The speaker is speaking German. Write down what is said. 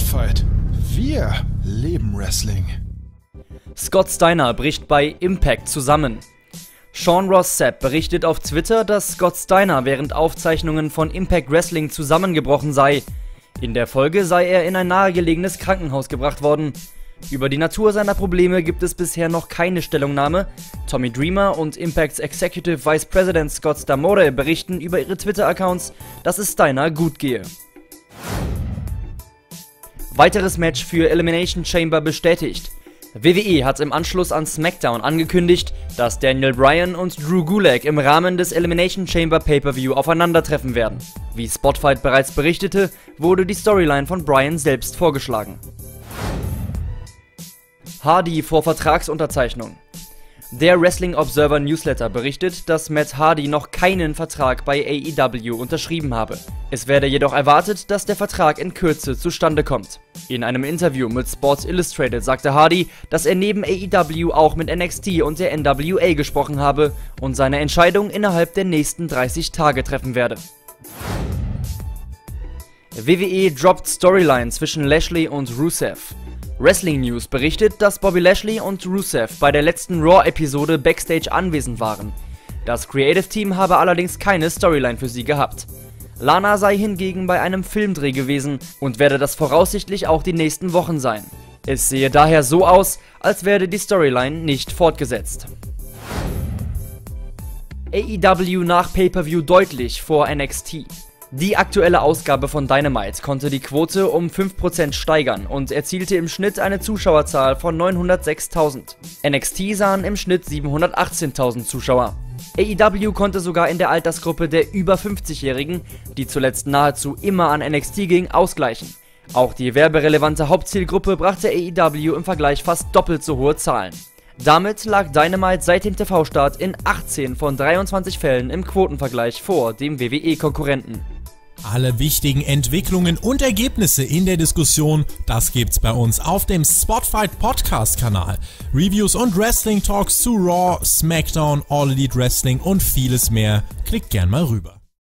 Spotfight. Wir leben Wrestling. Scott Steiner bricht bei Impact zusammen. Sean Ross Sapp berichtet auf Twitter, dass Scott Steiner während Aufzeichnungen von Impact Wrestling zusammengebrochen sei. In der Folge sei er in ein nahegelegenes Krankenhaus gebracht worden. Über die Natur seiner Probleme gibt es bisher noch keine Stellungnahme. Tommy Dreamer und Impacts Executive Vice President Scott Stamore berichten über ihre Twitter-Accounts, dass es Steiner gut gehe. Weiteres Match für Elimination Chamber bestätigt. WWE hat im Anschluss an SmackDown angekündigt, dass Daniel Bryan und Drew Gulak im Rahmen des Elimination Chamber Pay-Per-View aufeinandertreffen werden. Wie Spotfight bereits berichtete, wurde die Storyline von Bryan selbst vorgeschlagen. Hardy vor Vertragsunterzeichnung. Der Wrestling Observer Newsletter berichtet, dass Matt Hardy noch keinen Vertrag bei AEW unterschrieben habe. Es werde jedoch erwartet, dass der Vertrag in Kürze zustande kommt. In einem Interview mit Sports Illustrated sagte Hardy, dass er neben AEW auch mit NXT und der NWA gesprochen habe und seine Entscheidung innerhalb der nächsten 30 Tage treffen werde. WWE droppt Storyline zwischen Lashley und Rusev. Wrestling News berichtet, dass Bobby Lashley und Rusev bei der letzten Raw-Episode backstage anwesend waren. Das Creative Team habe allerdings keine Storyline für sie gehabt. Lana sei hingegen bei einem Filmdreh gewesen und werde das voraussichtlich auch die nächsten Wochen sein. Es sehe daher so aus, als werde die Storyline nicht fortgesetzt. AEW nach Pay-Per-View deutlich vor NXT. Die aktuelle Ausgabe von Dynamite konnte die Quote um 5% steigern und erzielte im Schnitt eine Zuschauerzahl von 906.000. NXT sahen im Schnitt 718.000 Zuschauer. AEW konnte sogar in der Altersgruppe der über 50-Jährigen, die zuletzt nahezu immer an NXT ging, ausgleichen. Auch die werberelevante Hauptzielgruppe brachte AEW im Vergleich fast doppelt so hohe Zahlen. Damit lag Dynamite seit dem TV-Start in 18 von 23 Fällen im Quotenvergleich vor dem WWE-Konkurrenten. Alle wichtigen Entwicklungen und Ergebnisse in der Diskussion, das gibt's bei uns auf dem Spotfight Podcast Kanal. Reviews und Wrestling Talks zu Raw, SmackDown, All Elite Wrestling und vieles mehr. Klickt gern mal rüber.